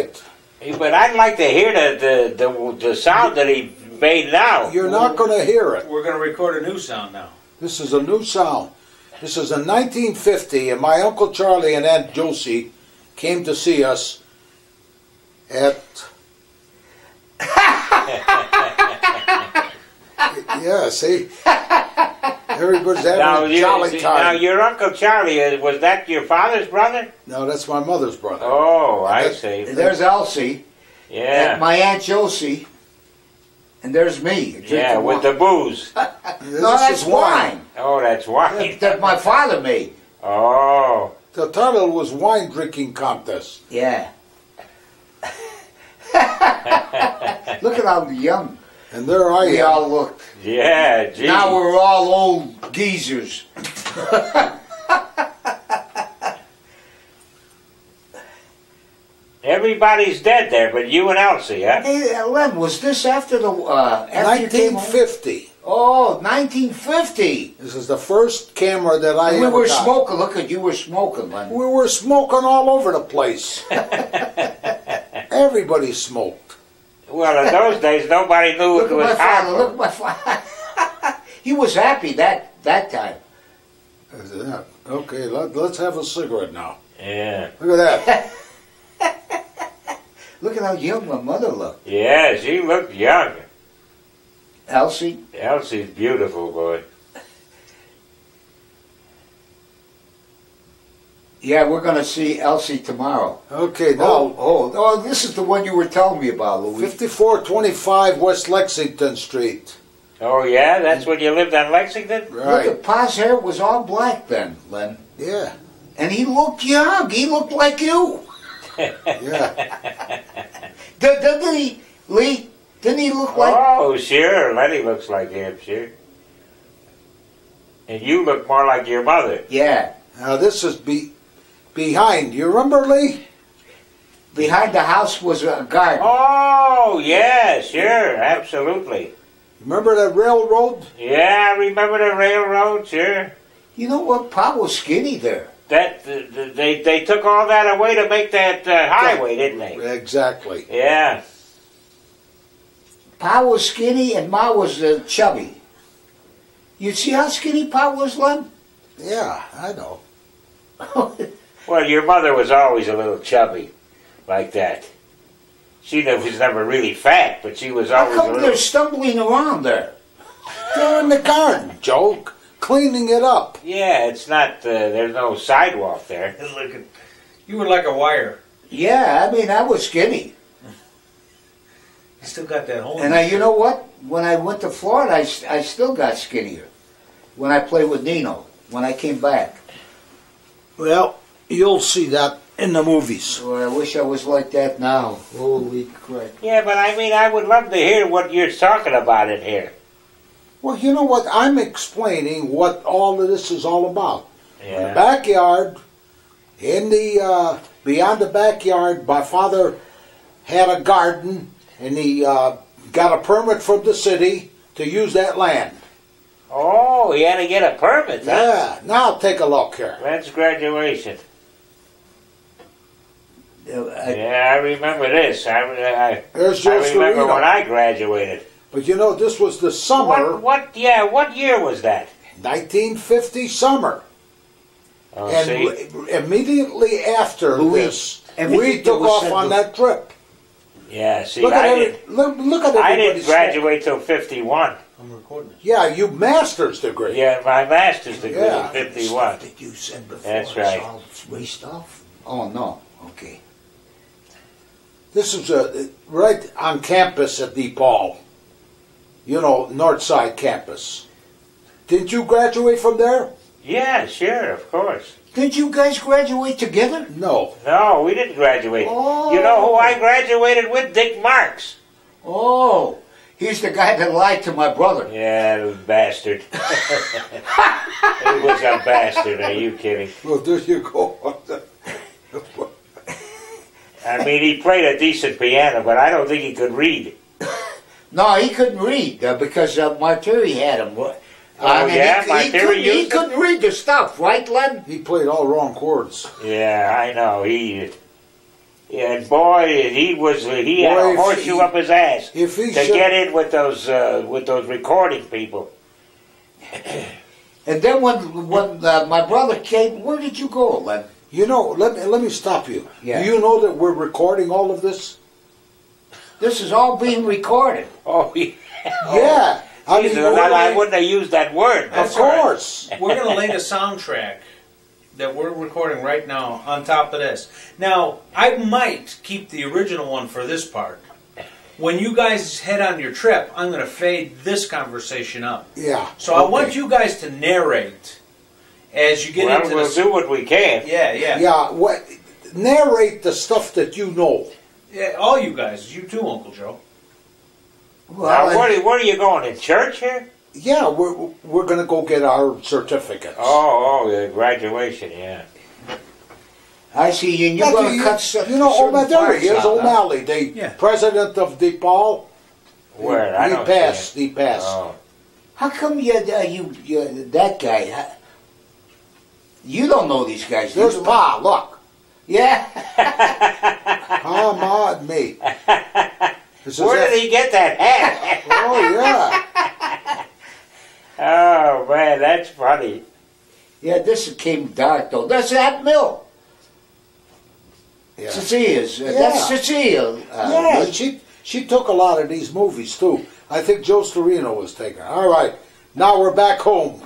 All right. But I'd like to hear the the, the, the sound that he made now. You're not going to hear it. We're going to record a new sound now. This is a new sound. This is in 1950, and my Uncle Charlie and Aunt Josie came to see us at. yeah, see? Everybody's having Now, a you, jolly now time. your Uncle Charlie, uh, was that your father's brother? No, that's my mother's brother. Oh, I That- see. There's Elsie, Yeah. and my Aunt Josie, and there's me. Yeah, with wine. the booze. No, that's is wine. Oh, that's wine. That my father made. Oh. The title was Wine Drinking Contest. Yeah. Look at how young And there I we am. all look. Yeah, gee. Now we're all old geezers. Everybody's dead there, but you and Elsie, huh? Hey, Len, was this after the uh, after you came home? 1950. Oh, 1950. This is the first camera that I we ever were got. smoking. Look at you were smoking, Len. We were smoking all over the place. Everybody smoked. Well, in those days, nobody knew Look it at was my father. Look at my father. he was happy that that time. Yeah. Okay, let, let's have a cigarette now. Yeah. Look at that. Look at how young my mother looked. Yeah, she looked young. Elsie. Elsie's beautiful, boy. Yeah, we're gonna see Elsie tomorrow. Okay, Oh, now oh, oh! This is the one you were telling me about, Louis. 5425 West Lexington Street. Oh, yeah? That's when you lived on Lexington? Look Right. at Pa's hair was all black then, Len, Yeah. and he looked young. He looked like you. Yeah. Did, didn't he, Lee? Didn't he look like? Oh, sure. Lenny looks like him, sure. And you look more like your mother. Yeah. Now this is be, behind. You remember Lee? Behind the house was a garden. Oh, yeah, sure. Absolutely. Remember the railroad? Yeah, I remember the railroad, sure. You know what? Pa was skinny there. That the, the, they they took all that away to make that uh, highway, didn't they? Exactly. Yeah. Pa was skinny and Ma was uh, chubby. You see how skinny Pa was, Len? Yeah, I know. Well, your mother was always a little chubby, like that. She ne- was never really fat, but she was How always a come they're stumbling around there? They're in the garden, Joe, cleaning it up. Yeah, it's not. Uh, there's no sidewalk there. Look at, you were like a wire. Yeah, I mean, I was skinny. You still got that hole. And I, you know what? When I went to Florida, I, I still got skinnier. When I played with Nino, when I came back. Well, you'll see that in the movies. So I wish I was like that now. Holy crap. Yeah, but I mean, I would love to hear what you're talking about in here. Well, you know what? I'm explaining what all of this is all about. In the Yeah. backyard, in the uh, beyond the backyard, my father had a garden, and he uh, got a permit from the city to use that land. Oh, he had to get a permit. Huh? Yeah. Now take a look here. That's graduation. I- Yeah, I remember this. I, I, There's I remember Storino. when I graduated. But you know, this was the summer, What? What? Yeah. What year was that? 1950 summer, Oh, and see. w- immediately after Louis, this, everything we took off on before- that trip. Yeah. See, Look at I every, didn't. look, look at I didn't graduate till '51. I'm recording this. Yeah, you master's degree. Yeah, my master's degree Yeah. in '51. Stuff that you said before. That's is right. all waste off? Oh, no. Okay. This is uh, right on campus at DePaul. You know, North Side campus. Didn't you graduate from there? Yeah, sure, of course. Did you guys graduate together? No. No, we didn't graduate. Oh. You know who I graduated with? Dick Marks. Oh, he's the guy that lied to my brother. Yeah, the bastard. he was a bastard. Are you kidding? Well, there you go. I mean, he played a decent piano, but I don't think he could read. No, he couldn't read uh, because uh, Martiri had him. What- Oh, yeah? he, he, Martiri couldn't, he used him? couldn't read the stuff, right, Len? he played all wrong chords. Yeah, I know. He. And boy, he was he had Boy, a if horseshoe he- up his ass If he to should, get in with those uh, with those recording people. And then when when uh, my brother came, where did you go, Len? You know, let me let me stop you. Yeah. Do you know that we're recording all of this? This is all being recorded. Oh, yeah. Oh, yeah. I Jesus, mean, I, I wouldn't have used that word. of That's all right. course. We're gonna lay the soundtrack that we're recording right now on top of this. Now, I might keep the original one for this part. When you guys head on your trip, I'm gonna fade this conversation up. Yeah. So I want you guys to narrate as you get well, into we'll the. do what we can. Yeah, yeah, Yeah. What? Narrate the stuff that you know. Yeah, All you guys, you too, Uncle Joe. Well, now, and- where, where are you going? In church here? Yeah, we're we're gonna go get our certificates. Oh, oh, the graduation, yeah. I see you. And you're going what to cut cer- You know, certain O'Malley, there he is, parts? O'Malley, the Yeah. president of DePaul. Where? I he don't passed. see He passed. Oh. How come you, uh, you, you that guy? You don't know these guys. There's you? Pa. Look, Yeah. Ma, and me. Where did he get that hat? Oh yeah. oh man, that's funny. yeah. This came dark though. That's that mill. Yeah. Cecilia's. Uh, Yeah. That's Cecilia. Uh, yeah, she she took a lot of these movies too. I think Joe Storino was taking. All right, now we're back home.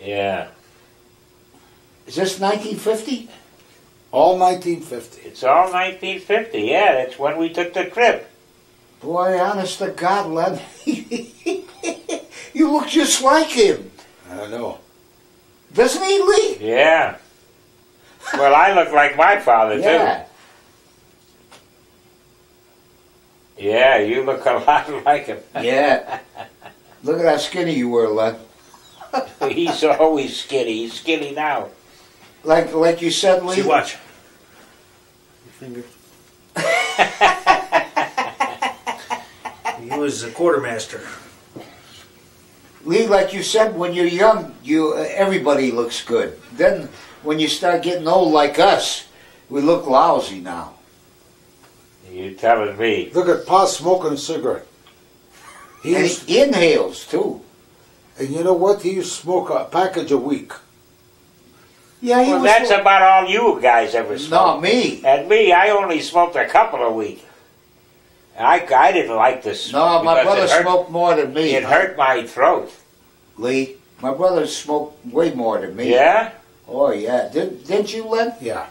Yeah, Is this 1950? All 1950. it's all 1950. Yeah, that's when we took the trip. Boy, honest to God, Len, you look just like him, I know. doesn't he, Lee? Yeah. Well, I look like my father Yeah. too. Yeah, you look a lot like him. Yeah. Look at how skinny you were, Len. He's always skinny. He's skinny now. Like like you said, Lee. See, watch. Your finger. he was a quartermaster. Lee, like you said, when you're young, you uh, everybody looks good. Then when you start getting old, like us, we look lousy now. You're telling me? Look at Pa smoking a cigarette. He And used, he inhales too. and you know what? He used to smoke a package a week. Yeah, he Well, that's about all you guys ever smoked. not me. And me, I only smoked a couple a week. I, I didn't like this. No, my brother hurt, smoked more than me. It hurt my throat. Lee, my brother smoked way more than me. Yeah? Oh yeah. Did, didn't you, Len? Yeah.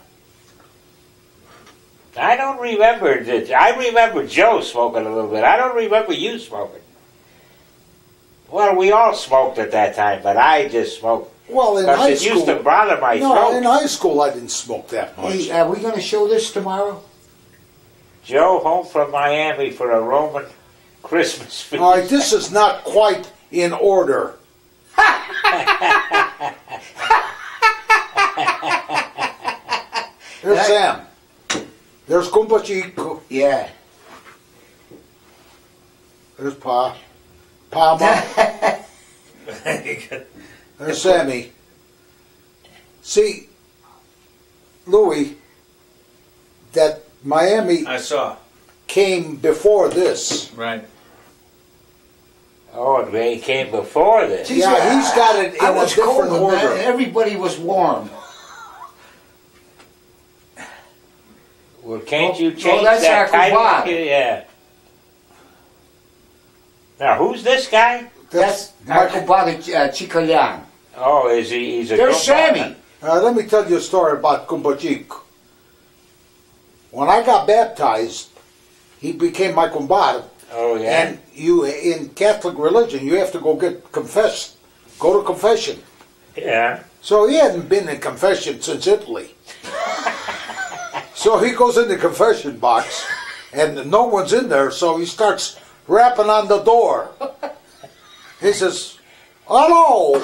I don't remember that. I remember Joe smoking a little bit. I don't remember you smoking. Well, we all smoked at that time, but I just smoked Well, in high because it used to school. bother my No, throat. in high school I didn't smoke that much. Hey, are we going to show this tomorrow? Joe home from Miami for a Roman Christmas feast. All right, this is not quite in order. There's Sam. There's Kumpa Chico. Yeah. There's Pa. Pa Ma. There's Sammy. See, Louis, that Miami I saw. came before this. Right. Oh, they came before this. Geez, Yeah, he's got it in I a was different cold, man. order. Everybody was warm. Well, can't you Oh, change that's that title? Akubad. Yeah. Now, who's this guy? That's Michael- Michael Bada uh, Chicalian. Oh, is he? He's a. There's good Sammy. Uh, let me tell you a story about Kumbajik. When I got baptized, he became my kumbad. Oh yeah. And you, in Catholic religion, you have to go get confessed, go to confession. yeah. So he hadn't been in confession since Italy. so he goes in the confession box, and no one's in there. So he starts rapping on the door. He says, "Hello,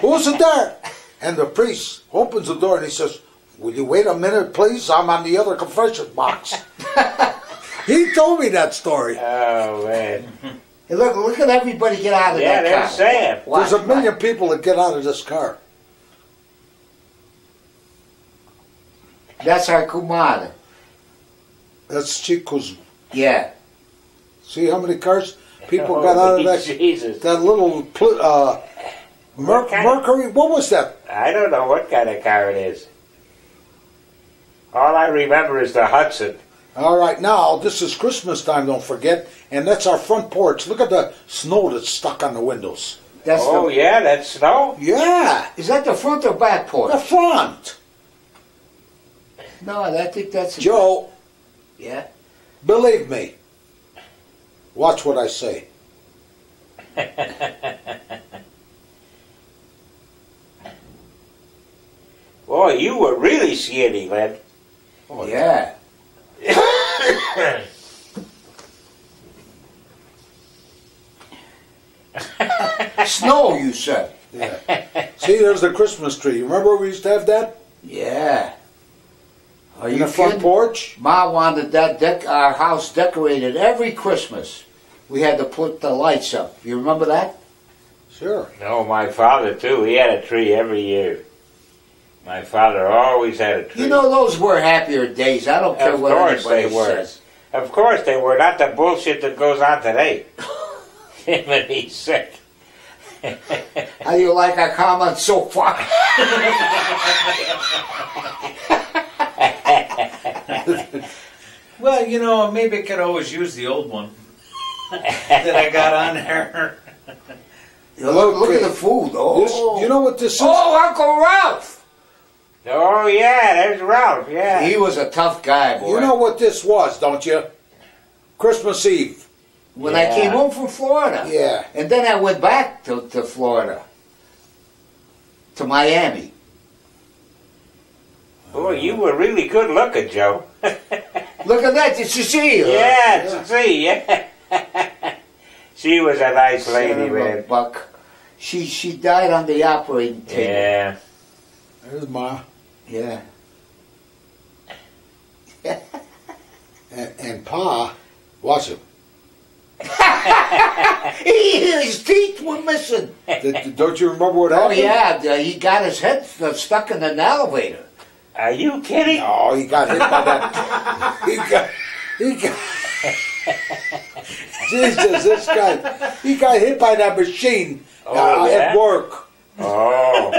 who's it there?" And the priest opens the door and he says, "Will you wait a minute, please? I'm on the other confession box." he told me that story. Oh man. Hey, look, look at everybody get out of Yeah, that there's car. Sam. Watch, There's a million people that get out of this car. That's our Kumada. That's Chico's. Yeah. See how many cars people Oh, got out of that Jesus. that little uh, Mer- What kind- Mercury? What was that? I don't know what kind of car it is. All I remember is the Hudson. All right, now this is Christmas time. Don't forget, and that's our front porch. Look at the snow that's stuck on the windows. That's oh the. yeah, that's snow. Yeah, Is that the front or back porch? the front. No, I think that's. Joe, Yeah. believe me. Watch what I say. Boy, you were really skinny, Len. Oh, Yeah. Snow, you said. Yeah. See, there's the Christmas tree. Remember we used to have that Yeah. Are in you the front kidding? porch? Ma wanted that dec- our house decorated every Christmas. We had to put the lights up. You remember that? Sure. No, my father too. He had a tree every year. My father always had a tree. You know, those were happier days. I don't care of what course anybody they were. says. Of course they were. Not the bullshit that goes on today. Him and he's sick. How do you like our comment so far? Well, you know, maybe I could always use the old one that I got on there. look, look at the food. This, Oh, you know what this is? oh, Uncle Ralph. Oh yeah, there's Ralph. Yeah. He was a tough guy, boy. You know what this was, don't you? Christmas Eve. when I came home from Florida, Yeah. and then I went back to, to Florida, to Miami. Boy, you were really good looking, Joe. Look at that. Did you see her? yeah, to see. Yeah. she was a nice Son lady, of a man. buck. She she died on the operating table. Yeah. There's Ma. Yeah. And, and Pa, watch him. His teeth were missing. Th- Don't you remember what oh, happened? Oh yeah, the- he got his head uh, stuck in an elevator. Are you kidding? Oh, he got hit by that. he got. He got. Jesus, this guy. He got hit by that machine Oh, uh, at work. Oh.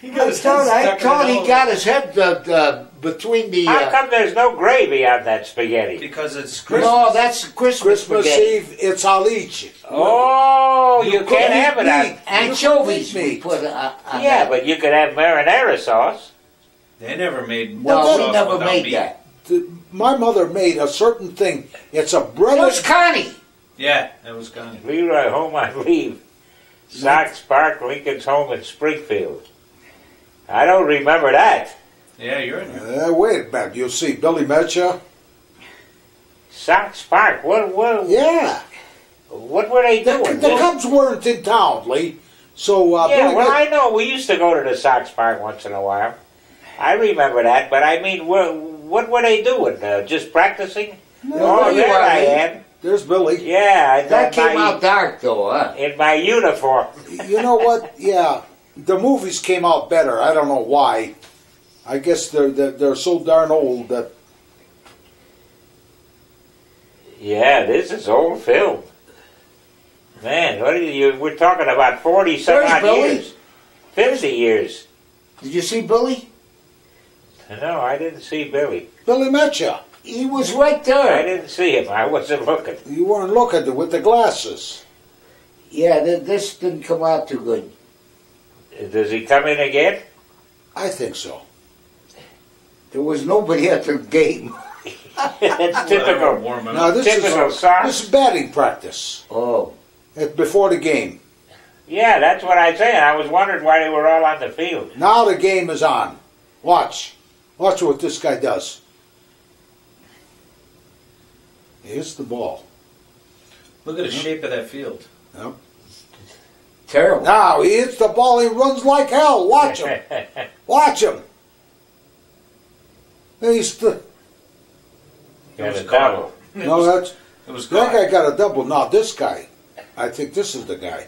He I got his head thought, I thought he got his head uh, uh, between the. How Uh, come there's no gravy on that spaghetti? because it's Christmas. no, that's Christmas, Christmas spaghetti. Eve, it's Alich. Oh, you, couldn't can't have it on. meat. Anchovies You eat we put uh, on Yeah, that. but you could have marinara sauce. They never made no, sauce never made meat. that. The- My mother made a certain thing. It's a It was Connie. Yeah, that was gone. Leroy home on leave. Sox Park, Lincoln's home in Springfield. I don't remember that. Yeah, you're in there. Uh, wait a minute, you'll see. Billy Metcha. Sox Park. What? What? Yeah. What were they The, doing? the Cubs weren't in town, Lee. So, uh, yeah, Billy well, Met- I know we used to go to the Sox Park once in a while. I remember that, but I mean, what, what were they doing? Uh, just practicing? oh, there there are, I am. there's Billy. Yeah, That came my, out dark though, huh? in my uniform. You know what? Yeah, the movies came out better. I don't know why. I guess they're they're, they're so darn old that Yeah, this is old film. Man, what are you? We're talking about forty some Where's odd Billy? years, fifty years. Did you see Billy? No, I didn't see Billy. Billy Metcha. He was right there. I didn't see him. I wasn't looking. You weren't looking with the glasses. Yeah, th- this didn't come out too good. Does he come in again? I think so. There was nobody at the game. It's Whatever, typical. warm it Now this Typical is Sox. this is batting practice Oh, It's before the game. Yeah, that's what I said. I was wondering why they were all on the field. Now the game is on. Watch, watch what this guy does. Here's the ball. Look at the shape of that field. terrible. Now he hits the ball. He runs like hell. Watch him. Watch him. He's the, It was a double. No, was, that's it was that guy got a double. Now this guy, I think this is the guy.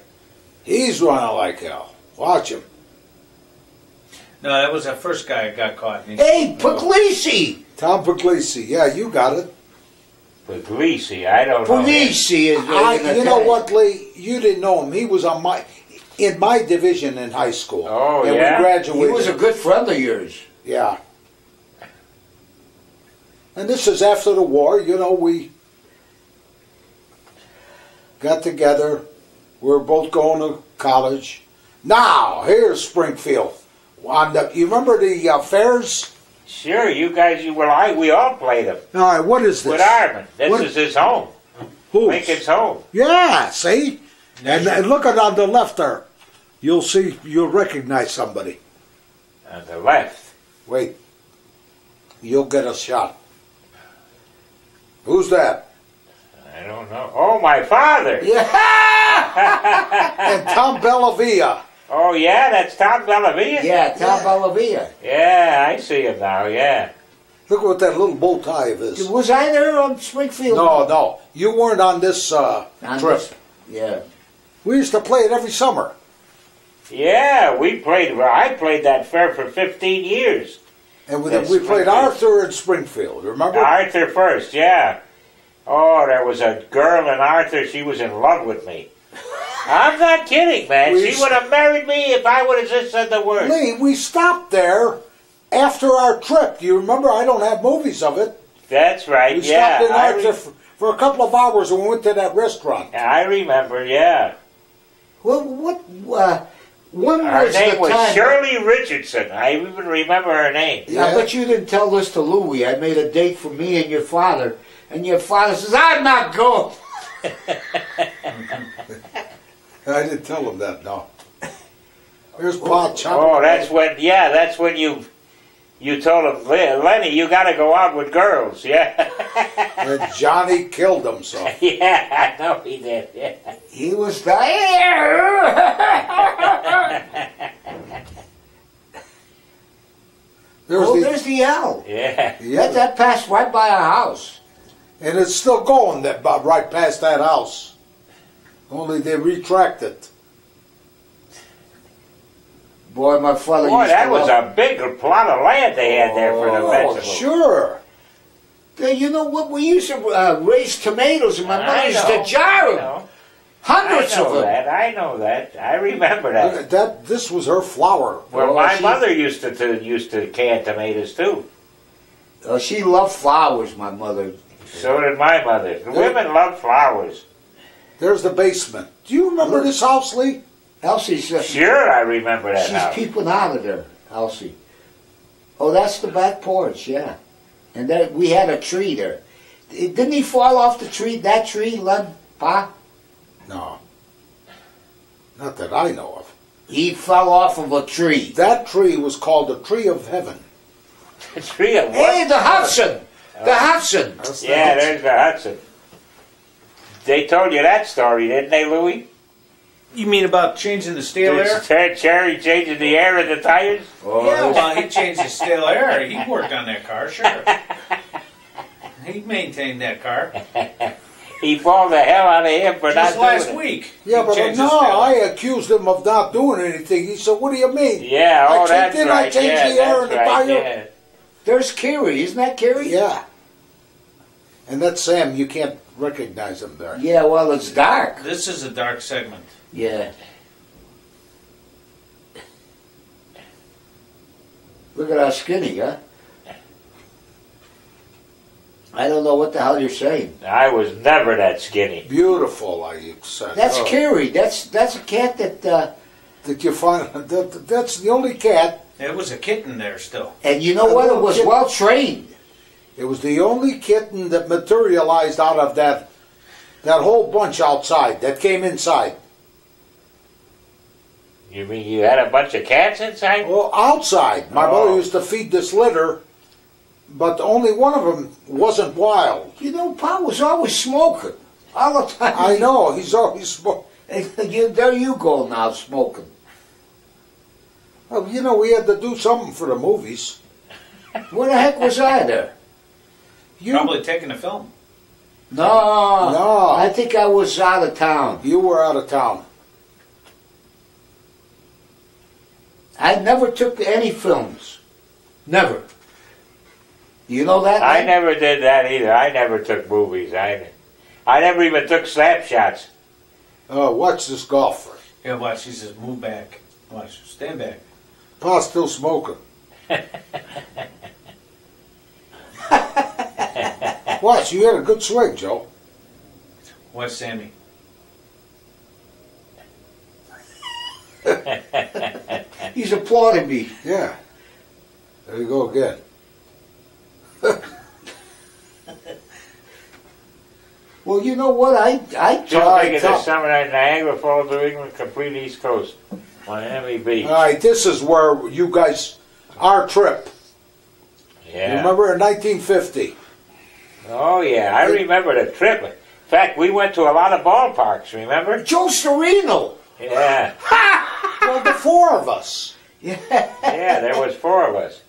He's running like hell. Watch him. No, that was the first guy that got caught. He- Hey, Puglisi! Tom Puglisi. Yeah, you got it. Puglisi, I don't know. Puglisi is. I, you know what, Lee? You didn't know him. He was on my in my division in high school. Oh, and yeah? we graduated. He was a good friend of yours. Yeah. And this is after the war, you know, we got together. We were both going to college. Now, here's Springfield. On the, you remember the uh, fairs? Sure, you guys, you well, I we all played them. All right, what is this? with Armin. This What- is his home. Who's? Lincoln's home. Yeah, see? And, and look at on the left there. You'll see, you'll recognize somebody. On the left. Wait. You'll get a shot. Who's that? I don't know. Oh, my father. Yeah. And Tom Bellavia. Oh, yeah, that's Tom Bellavia. yeah, Tom Bellavia. Yeah, I see him now. Yeah. Look what that little bow tie of his. Was I there on Springfield? No, no. You weren't on this uh, On trip. this- Yeah. We used to play it every summer. Yeah, we played. well, I played that fair for 15 years. And we, we played Arthur in Springfield, remember? Arthur first, yeah. Oh, there was a girl in Arthur. She was in love with me. I'm not kidding, man. We She would have married me if I would have just said the word. Lee, we stopped there after our trip. Do you remember? I don't have movies of it. That's right. We yeah, stopped in I, Arthur re- for, for a couple of hours and we went to that restaurant. I remember. Yeah, Well, what? Uh, when her was name the was time? Shirley Richardson. I even remember her name. Yeah, I bet you didn't tell this to Louie. I made a date for me and your father, and your father says, "I'm not going." I didn't tell him that, no. There's Pa oh, Chop. Oh, that's when. Yeah, that's when you. You told him, Lenny, you got to go out with girls. Yeah, And Johnny killed himself. yeah, I know he did. Yeah. He was there. There's oh, the, there's the L. Yeah. yeah, That, that passed right by our house. and it's still going that about right past that house. Only they retracted. Boy, my father Boy, that was a big plot of land they had there for the Oh, vegetables. Sure. You know what? We used to uh, raise tomatoes, and my mother used to jar them. Hundreds I know of them. that. I know that. I remember that. That, that this was her flower. Well, Oh, my she- mother used to, to used to can tomatoes too. Oh, she loved flowers, my mother. So did my mother. The women love flowers. There's the basement. Do you remember this house, Lee? Elsie's uh, Sure, I remember that she's house. peeping out of there, Elsie. Oh, that's the back porch, yeah. And that we had a tree there. Didn't he fall off the tree? That tree, Len Pa? No. Not that I know of. He fell off of a tree. That tree was called the Tree of Heaven. The tree of what? Hey, the Hudson! The Hudson! That's the Yeah, Hudson. there's the Hudson. They told you that story, didn't they, Louis? You mean about changing the stale air? Ter- Cherry changing the air in the tires? Oh, Yeah, well, he changed the stale air. He worked on that car, sure. He maintained that car. He balled the hell out of him for Just not last doing it. week. Yeah, he but changed the no, stale I air. accused him of not doing anything. He said, "What do you mean?" Yeah, oh, I oh, changed- that's didn't I right. change yeah, the air in the right, tire? Yeah. there's Kerry, isn't that Kerry? Yeah. And that's Sam. You can't recognize them there. Yeah, well, it's dark. This is a dark segment. Yeah. Look at how skinny, huh? I don't know what the hell you're saying. I was never that skinny. Beautiful, I said. That's Oh. Kerry. That's that's a cat that, uh, Did you find that? That's the only cat. There was a kitten there still. and you know what? It was well trained. It was the only kitten that materialized out of that that whole bunch outside that came inside. You mean you had a bunch of cats inside? Well, outside. My Oh. mother used to feed this litter, but only one of them wasn't wild. You know, Pa was always smoking all the time. I know he's always. smoking. There you go now, smoking. Well, you know, we had to do something for the movies. Where the heck was I there? You, Probably taking a film. No, No. I think I was out of town. you were out of town. I never took any films. Never. You know that? I Len? never did that either. I never took movies. I, I never even took snapshots. Uh, watch this golfer. Yeah, watch. He says, move back. Watch. Stand back. Pa's still smoking. Watch, you had a good swing, Joe. Watch Sammy. He's applauding me. Yeah. There you go again. Well, you know what? I I Joe tried. Big of the summer night, Niagara Falls, New England, complete East Coast. Miami Beach. All right, this is where you guys, our trip. Yeah. Remember in 1950? Oh, yeah. I remember the trip. In fact, we went to a lot of ballparks, remember? Joe Storino. Yeah. Well, the four of us. Yeah. Yeah, there was four of us.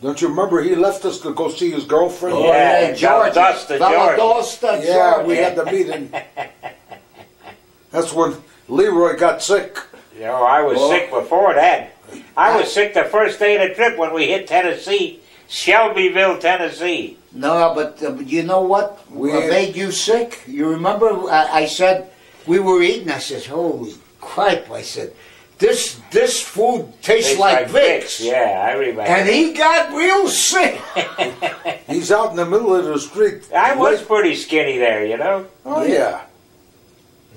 Don't you remember he left us to go see his girlfriend? Oh, Yeah, yeah, George. Valdosta, George. Valdosta, Yeah, George. we had the meeting. That's when Leroy got sick. You oh, know, I was Oh. sick before that. I was sick the first day of the trip when we hit Tennessee, Shelbyville, Tennessee. No, but, uh, you know what We- made you sick? You remember I, I said we were eating. I said, "Holy crap!" I said, "This this food tastes, Tastes like, Vicks." Yeah, I remember. And he got real sick. He's out in the middle of the street. I was Like- pretty skinny there, you know. Oh, yeah.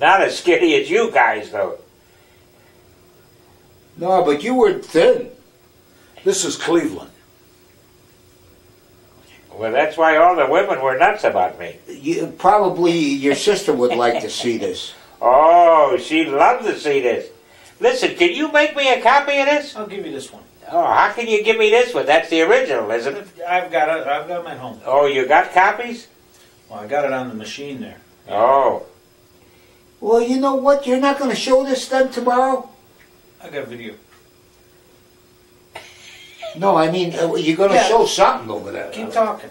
Not as skinny as you guys, though. no, but you were thin. This is Cleveland. Well, that's why all the women were nuts about me. You, probably your sister would like to see this. Oh, she'd love to see this. Listen, can you make me a copy of this? I'll give you this one. Oh, how can you give me this one? That's the original, isn't it? I've got it. I've got them at home. Oh, you got copies? Well, I got it on the machine there. Oh, Well, you know what? You're not going to show this then tomorrow. I got video. No, I mean uh, you're going to Yeah. show something over there. Keep talking.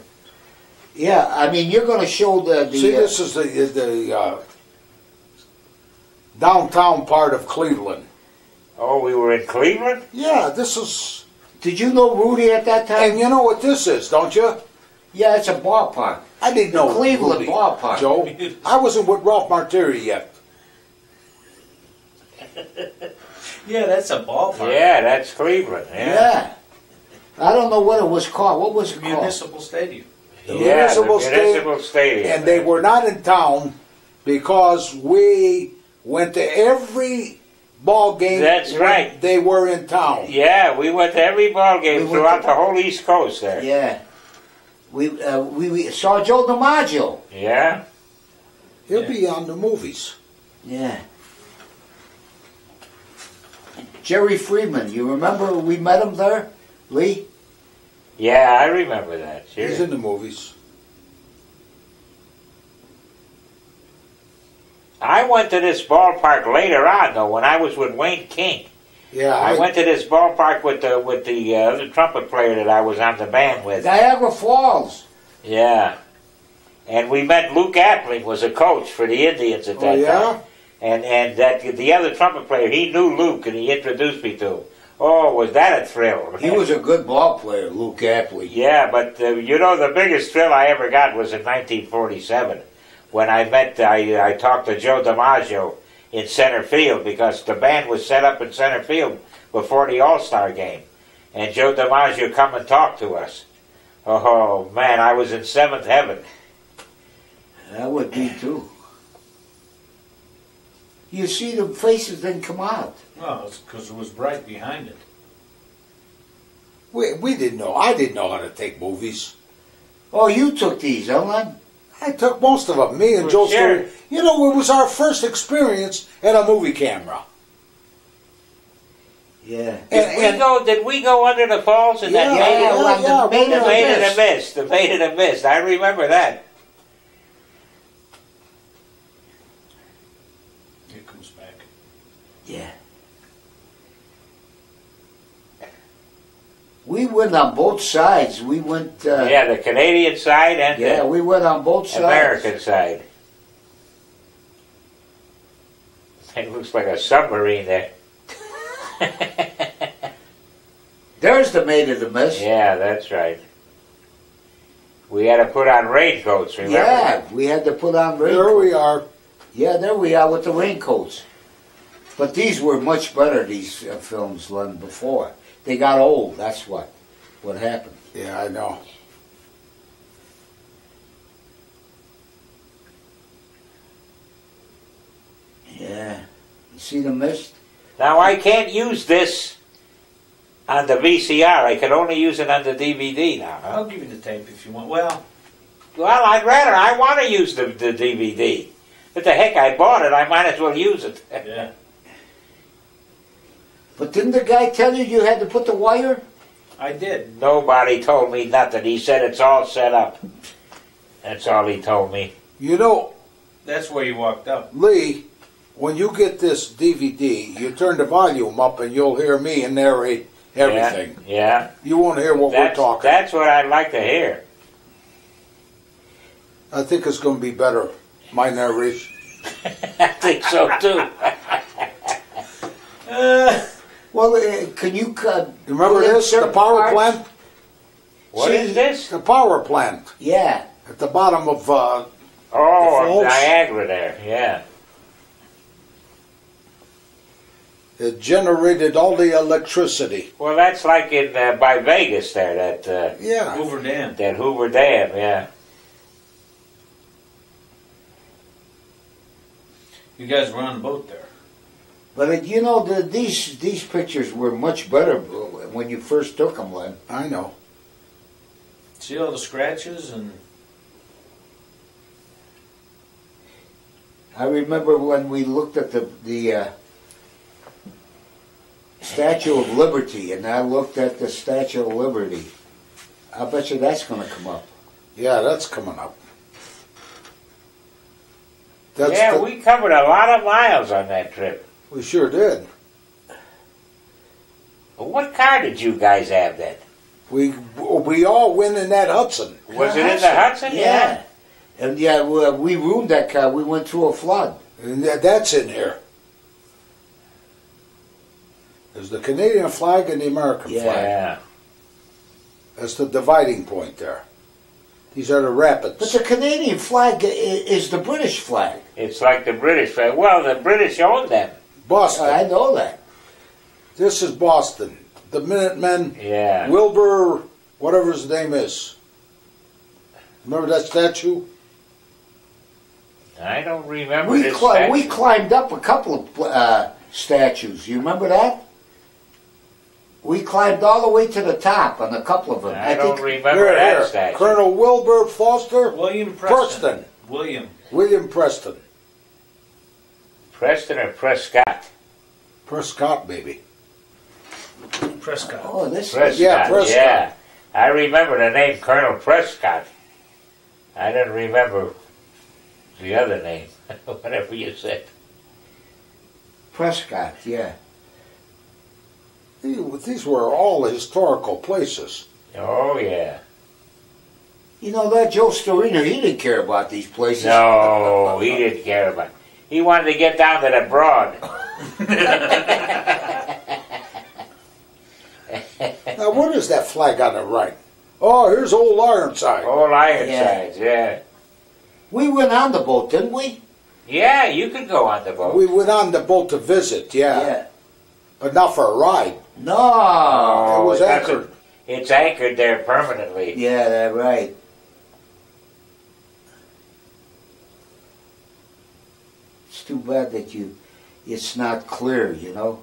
Yeah, I mean you're going to show the the. See, uh, this is the, the uh, downtown part of Cleveland. oh, we were in Cleveland. Yeah, this is. did you know Rudy at that time? And you know what this is, don't you? yeah, it's a ballpark. I didn't know Cleveland Rudy, ballpark. Joe. I wasn't with Ralph Martiri yet. Yeah, that's a ballpark. Yeah, that's Cleveland. Yeah, Yeah. I don't know what it was called. What was it called? Municipal Stadium. The yeah, municipal the stadium, municipal stadium. and they were not in town because we went to every ball game. That's right. They were in town. Yeah, we went to every ball game We throughout to- the whole East Coast there. Yeah. We, uh, we we saw Joe DiMaggio. Yeah. He'll Yeah. be on the movies. Yeah. Jerry Freeman. You remember we met him there, Lee? Yeah, I remember that. Sure. He's in the movies. I went to this ballpark later on, though, when I was with Wayne King. Yeah, I went to this ballpark with the with the uh, other trumpet player that I was on the band with. Niagara Falls. Yeah. And we met Luke Appling was a coach for the Indians at that Oh yeah. time. And and that the other trumpet player, he knew Luke and he introduced me to him. Oh, was that a thrill? He was a good ball player, Luke Appling. Yeah, but uh, you know the biggest thrill I ever got was in 1947 when I met I I talked to Joe DiMaggio in center field because the band was set up in center field before the All Star game, and Joe DiMaggio come and talk to us. Oh man, I was in seventh heaven. That would be too. You see, the faces didn't come out. Well, it's because it was bright behind it. We, we didn't know. I didn't know how to take movies. Oh, you took these, huh, Len? I took most of them. Me and Well, Joe. sure. Stewart- You know, it was our first experience in a movie camera. Yeah. Did And- we and- go? Did we go under the falls in Yeah, that yeah, maid, yeah, well, yeah, the Maid we the the maid of Mist. the mist, the maid of the mist? I remember that. Here comes back. Yeah. We went on both sides. We went. Uh, yeah, the Canadian side and yeah, the we went on both sides. American side. It looks like a submarine there. There's the Maid of the Mist. Yeah, that's right. We had to put on raincoats, remember? Yeah, we had to put on There we are. Yeah, there we are with the raincoats. But these were much better, these uh, films, than before. They got old, that's what, what happened. Yeah, I know. Yeah. You see the mist? Now I can't use this on the VCR. I can only use it on the DVD now. Huh? I'll give you the tape if you want. Well, Well, I'd rather. I want to use the, the DVD. But the heck, I bought it. I might as well use it. yeah. But didn't the guy tell you you had to put the wire? I did. Nobody told me nothing. He said it's all set up. That's all he told me. You know, That's where you walked up. Lee, when you get this DVD, you turn the volume up and you'll hear me and narrate everything. Yeah. yeah. You won't hear what That's, we're talking. that's what I'd like to hear. I think it's going to be better, my narration. I think so too. Uh, Well, uh, can you cut? Remember put in this? The power parts? plant? What See, is this? The power plant Yeah. at the bottom of uh, Oh, The falls? Niagara there. Yeah. it generated all the electricity. Well, that's like in uh, by Vegas there. That uh, Yeah. Hoover Dam. that Hoover Dam. Yeah. You guys were on a boat there. But you know, the, these these pictures were much better when you first took them, Len. I know. See all the scratches and I remember when we looked at the the uh, Statue of Liberty, and I looked at the Statue of Liberty. I bet you that's going to come up. Yeah, that's coming up. That's yeah, the- we covered a lot of miles on that trip. We sure did. What car did you guys have then? We we all went in that Hudson. Was it in the Hudson? Yeah. And yeah, we, we ruined that car. We went through a flood. And that, that's in here. There's the Canadian flag and the American Yeah. flag. Yeah. That's the dividing point there. These are the rapids. But the Canadian flag is the British flag. It's like the British flag. Well, the British owned them. Boston. I know that. This is Boston. The Minutemen, Yeah. Wilbur, whatever his name is. Remember that statue? I don't remember We this. cli- we climbed up a couple of uh, statues. You remember that? We climbed all the way to the top on a couple of them. I, don't remember that here. statue. Colonel Wilbur Foster, William Preston. Preston. William. William Preston. Preston or Prescott? Prescott, baby. Prescott. Oh, this. Prescott. Yeah, Prescott. yeah. I remember the name Colonel Prescott. I didn't remember the other name, whatever you said. Prescott. Yeah. These these were all historical places. Oh yeah. You know that Joe Storino, he didn't care about these places. No, he didn't care about. He wanted to get down to the broad. Now, what is that flag on the right? Oh, here's old Ironside. Old Ironsides, yeah. We went on the boat, didn't we? Yeah, you could go on the boat. We went on the boat to visit, yeah, but not for a ride. No. Oh, it was oh, it doesn't- anchored. It's anchored there permanently. Yeah, that's right. Too bad that you, it's not clear, you know.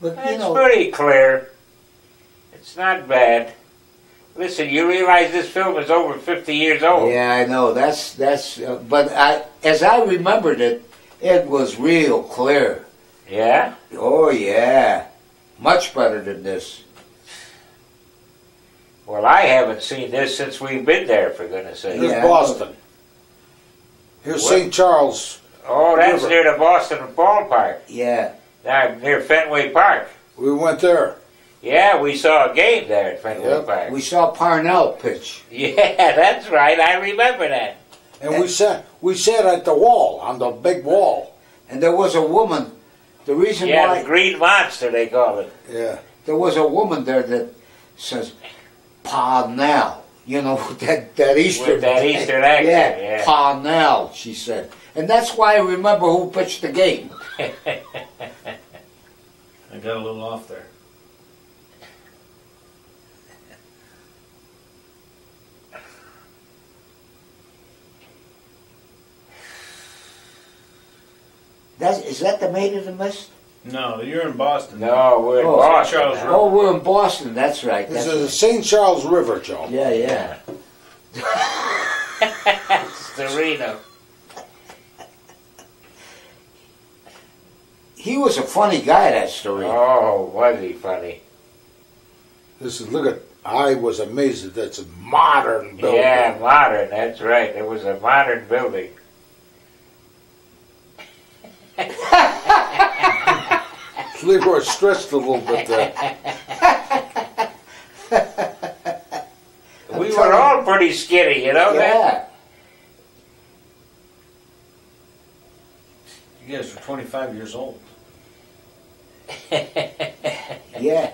But you It's know, pretty clear. It's not bad. Listen, you realize this film is over 50 years old. yeah, I know. That's that's. Uh, but I, as I remembered it, it was real clear. Yeah? Oh yeah, much better than this. Well, I haven't seen this since we've been there, for goodness sake. Here's Yeah. Boston. Here's St. Charles. Oh, that's River. near the Boston ballpark. Yeah, Now, near Fenway Park. We went there. Yeah, we saw a game there at Fenway Yep. Park. we saw Parnell pitch. Yeah, that's right. I remember that. And we sat we sat at the wall, on the big wall. And there was a woman. The reason Yeah, why the Green Monster, they call it. Yeah. there was a woman there that says, Parnell. You know, that, that Eastern. With that Eastern accent, yeah, yeah. Parnell, she said. And that's why I remember who pitched the game. I got a little off there. That's, is that the Maid of the Mist? No, you're in Boston. No, we're in Oh, Boston. Charles. River. Oh, we're in Boston. That's right. This That's is the St. Charles River, Joe. yeah, yeah. Storino. He was a funny guy, that story. Oh, was he funny? This is look at. I was amazed that that's a modern building. Yeah, modern. That's right. It was a modern building. Leroy stretched a little bit there. We were all pretty skinny, you know that? yeah. You guys are 25 years old. Yeah.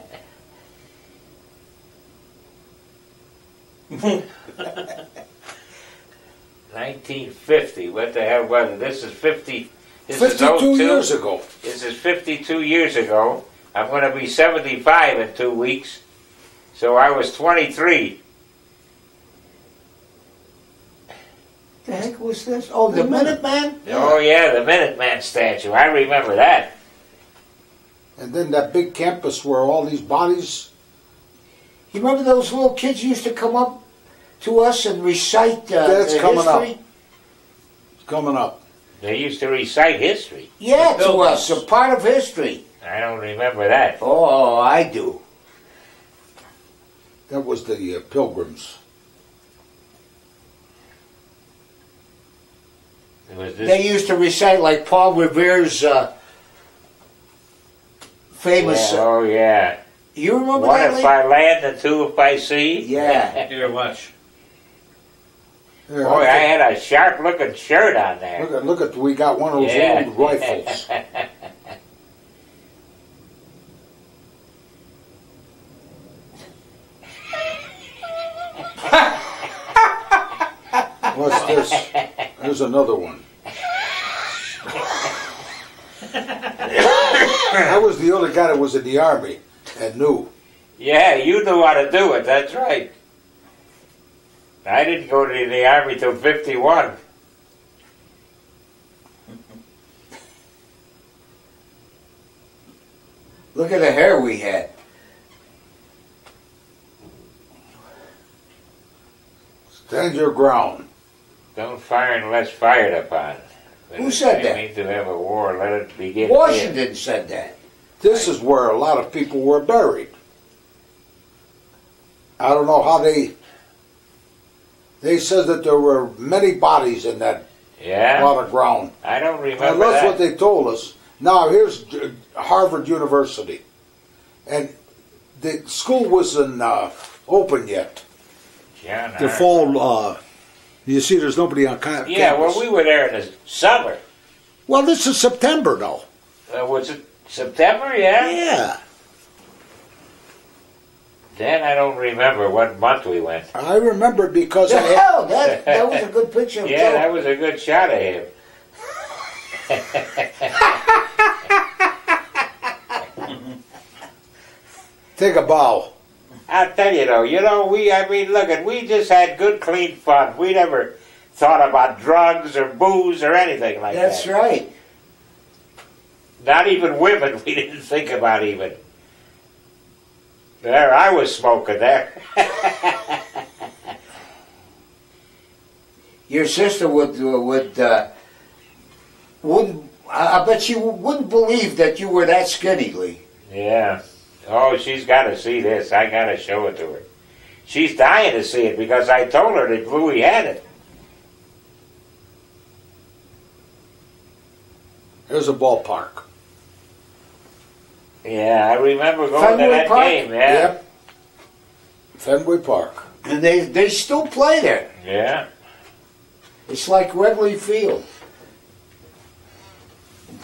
Nineteen fifty. What the hell was it? This is fifty. This is 52 02. years ago. This is fifty-two years ago. I'm going to be seventy-five in two weeks. So I was twenty-three. The heck was this? Oh, the Minuteman? Oh yeah, the Minuteman statue. I remember that. And then that big campus where all these bodies. You remember those little kids used to come up to us and recite uh, That's the coming up. history? coming up. They used to recite history. Yeah, to us, a part of history. I don't remember that. Oh, I do. That was the uh, Pilgrims. It was this. They used to recite like Paul Revere's uh, famous. Yeah, oh yeah. you remember One that? if Lee? I land and two if I see. Yeah. Here, watch. Here, Boy, I had a sharp looking shirt on there. look at look at we got one of those Yeah. old rifles. What's this? There's another one. I was the only guy that was in the army and knew. Yeah, you knew how to do it. That's right. I didn't go to the army till '51. Look at the hair we had. Stand your ground. Don't fire unless fired upon. When Who it's said that? aiming to have a war, let it begin. Washington said that. This is where a lot of people were buried. I don't know how they. They said that there were many bodies in that Yeah, lot of ground. I don't And remember that's that. what they told us. Now here's Harvard University, and the school wasn't uh, open yet. John The Hart. fall. Uh, you see, there's nobody on ca- Yeah, campus. well, we were there in the summer. Well, this is September, though. Uh, was it September? Yeah. Yeah, Then I don't remember what month we went. I remember because The I had, hell, that, that was a good picture of Yeah, Joe. that was a good shot of him. take a bow. I'll tell you though, you know, we, I mean, look at, we just had good, clean fun. We never thought about drugs or booze or anything like That's that. That's right. Not even women, we didn't think about even. There, I was smoking there. Your sister would uh, would uh, wouldn't. I I bet she wouldn't believe that you were that skinny, Lee. yeah. Oh, she's got to see this. I got to show it to her. She's dying to see it because I told her that Louis had it. There's a ballpark. Yeah, I remember going Fenway to that Park? game. Yeah. Yep. Fenway Park. And they they still play there. Yeah. It's like Wrigley Field.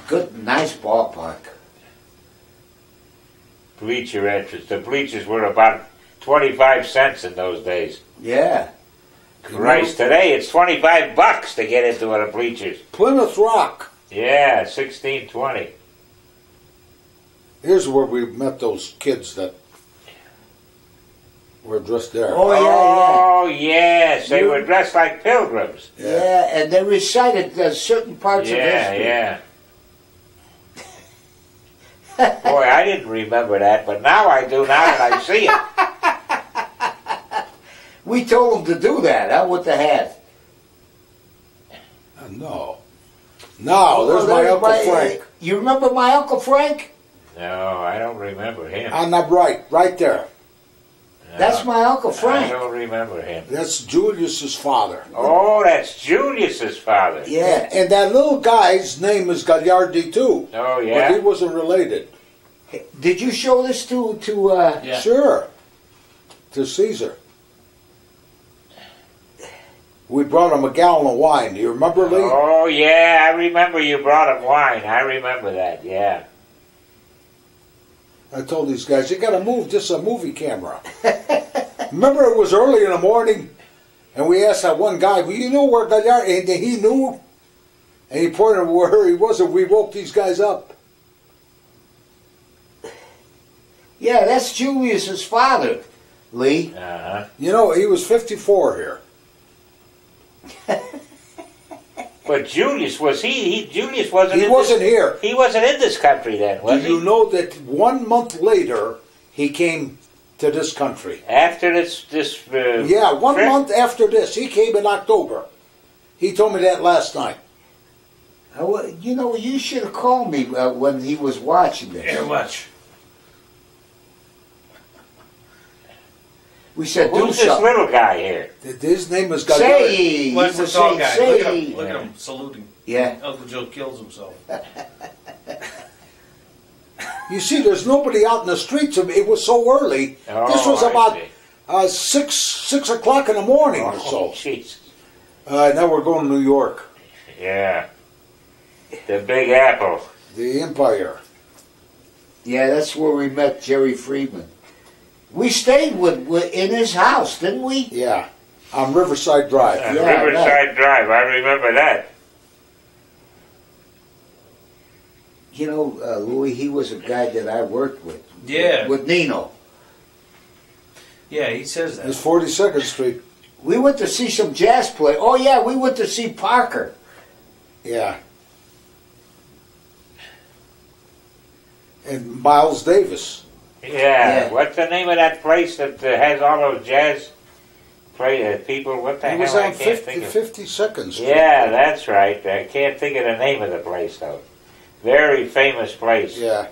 Good, nice ballpark. Bleacher entrance. The bleachers were about 25 cents in those days. Yeah. Christ, today it's 25 bucks to get into one of the bleachers. Plymouth Rock. Yeah, 1620. Here's where we met those kids that were dressed there. Oh, yeah, yeah. Oh, yes, they You- were dressed like pilgrims. Yeah, yeah. and they recited uh, certain parts of Yeah, yeah. Boy, I didn't remember that, but now I do now that I see it. We told them to do that, huh, with the hat. Uh, no. No, there's my Uncle Frank. You remember my Uncle Frank? No, I don't remember him. On the right, right there. That's my Uncle Frank. I don't remember him. That's Julius's father. Oh, that's Julius's father. Yeah. And that little guy's name is Gagliardi too. Oh, yeah? But he wasn't related. Did you show this to to? Uh, Yeah. Sure. To Caesar. We brought him a gallon of wine. Do you remember, Lee? Oh, yeah, I remember you brought him wine. I remember that, yeah. I told these guys, you got to move. This a movie camera. remember, it was early in the morning, and we asked that one guy, well, you know where Gagliardi, and he knew, and he pointed where he was, and we woke these guys up. yeah, that's Julius's father, Lee. Uh-huh. You know, he was 54 here. But Julius, was he, he Julius wasn't He in wasn't this, here. He wasn't in this country then, was Do you he? know that one month later, he came to this country? After this, this uh, Yeah, one trip? month after this. He came in October. He told me that last night. I wa- you know, you should have called me uh, when he was watching this. Very much. We said, do Who's this something. little guy here? That His name is Gagliardi. Say, he What's the was tall saying, guy? say. Look at him. Look at him saluting. Yeah. Uncle Joe kills himself. You see, there's nobody out in the streets. It was so early. Oh, this was I about see. uh, six six o'clock in the morning or Oh, so. jeez. Uh, now we're going to New York, Yeah. The Big Apple. the Empire. Yeah, that's where we met Jerry Friedman. We stayed with, with in his house, didn't we? Yeah, on Riverside Drive. On Yeah, Riverside Drive. I remember that. You know, uh, Louis, he was a guy that I worked with. Yeah. With Nino. Yeah, he says that. It's 42nd Street. We went to see some jazz play. Oh yeah, we went to see Parker. Yeah. And Miles Davis. Yeah. Yeah. What's the name of that place that uh, has all those jazz play uh, people? What the He was hell? I on can't 50, think of. 52nd Street. Yeah, that's right. I can't think of the name of the place though. Very famous place. Yeah.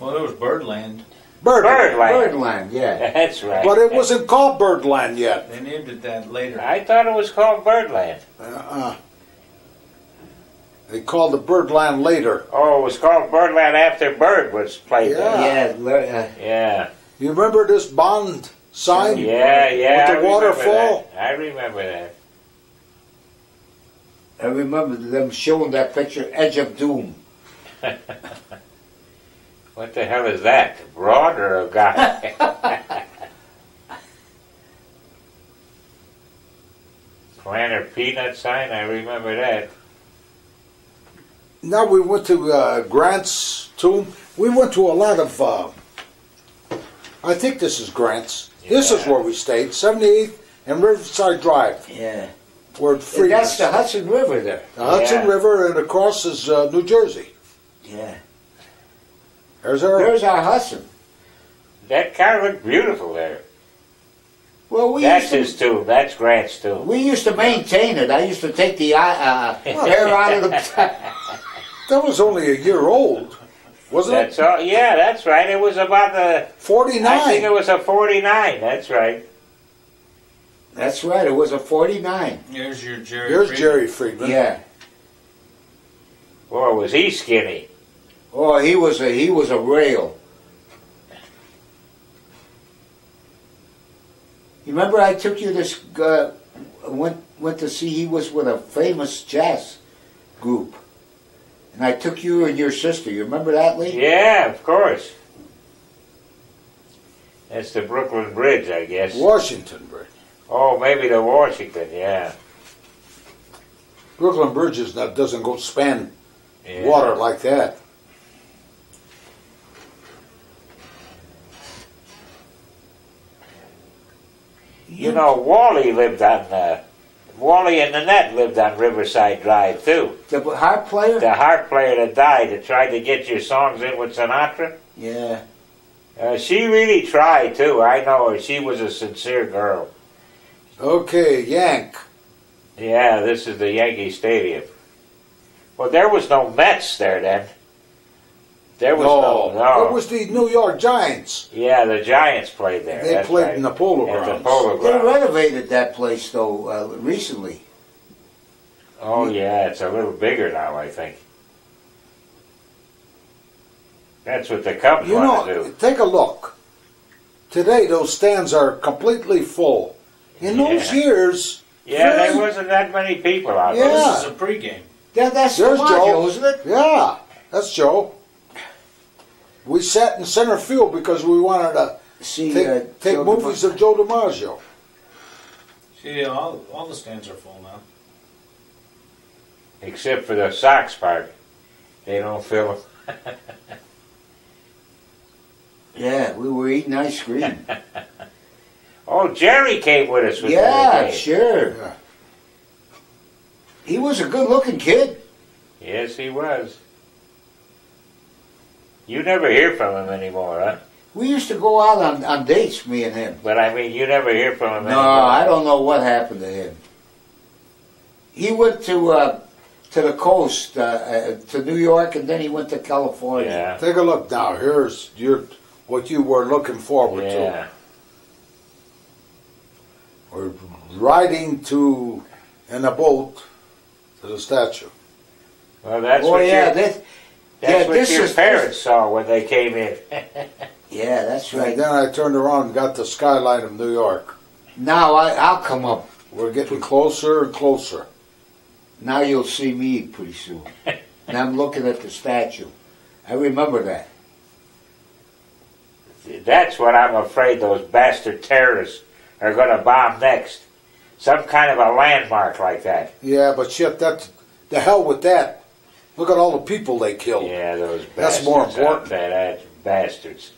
Well, it was Birdland. Bird. Birdland. Birdland, yeah. That's right. But it wasn't called Birdland yet. They named it that later. I thought it was called Birdland. Uh-uh. They called it Birdland later. Oh, it was called Birdland after Bird was played there. Yeah, le- uh, Yeah. You remember this Bond sign? Yeah, yeah. With the I waterfall? that. I remember that. I remember them showing that picture, Edge of Doom. What the hell is that? A broad or a guy? Planter peanut sign, I remember that. Now we went to uh, Grant's tomb. We went to a lot of. Uh, I think this is Grant's. This is where we stayed, 78th and Riverside Drive, Yeah. where Freedom. that's the Hudson River there. the Hudson Yeah. River, and across is uh, New Jersey. Yeah. There's our. There's our Hudson. That car looked beautiful there. Well, we That's used his tomb. That's Grant's to, tomb. we used to maintain it. I used to take the uh, air out of the. that was only a year old, wasn't That's it? all. Yeah, that's right. It was about the. 49. I think it was a forty-nine. That's right. That's right. It was a 49. There's your Jerry. There's Friedman. Jerry Friedman. Yeah. Boy, was he skinny. Oh, he was a he was a rail. You remember I took you this uh, went went to see he was with a famous jazz group, and I took you and your sister. You remember that, Lee? Yeah, of course. That's the Brooklyn Bridge, I guess. Washington Bridge. Oh, maybe the Washington, yeah. Brooklyn Bridge is not, doesn't go span yeah. water like that. You know, Wally lived on, uh, Wally and Nanette lived on Riverside Drive, too. The harp player? The harp player that died that tried to get your songs in with Sinatra. Yeah. Uh, she really tried, too. I know her. She was a sincere girl. Okay, Yank. Yeah, this is the Yankee Stadium. Well, there was no Mets there then. There was no, no. It was the New York Giants. yeah, the Giants played there. They that's played right. in the Polo At the Polo Grounds. They renovated that place though uh, recently. Oh yeah, it's a little bigger now, I think. That's what the Cubs You want to know, do. take a look. Today, those stands are completely full. In those years, Yeah, very- there wasn't that many people out Yeah. there. This is a pregame. That, that's There's Joe. isn't it? yeah, that's Joe. We sat in center field because we wanted to See, take, uh, take movies DiMaggio. of Joe DiMaggio. See, all, all the stands are full now. Except for the Sox part. They don't fill them. Yeah, we were eating ice cream. Oh, Jerry came with us with yeah, the sure. Yeah. He was a good-looking kid. Yes, he was. You never hear from him anymore, huh? We used to go out on, on dates, me and him. But I mean, you never hear from him No, anymore. I don't know what happened to him. He went to uh, to the coast, uh, uh, to New York, and then he went to California. Yeah, Take a look now. Here's your what you were looking forward to. yeah. We're riding to in a boat to the statue. Well, that's oh what yeah, your, this, that's yeah, what this your is- parents saw when they came in. yeah, that's And right. then I turned around and got the skyline of New York. Now I, I'll come up. We're getting closer and closer. Now you'll see me pretty soon. and I'm looking at the statue. I remember that. That's what I'm afraid those bastard terrorists are going to bomb next. Some kind of a landmark like that. Yeah, but shit, that the hell with that. Look at all the people they killed. Yeah, those bastards That's more uh, important. there, that bastards.